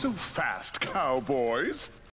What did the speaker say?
so fast, cowboys.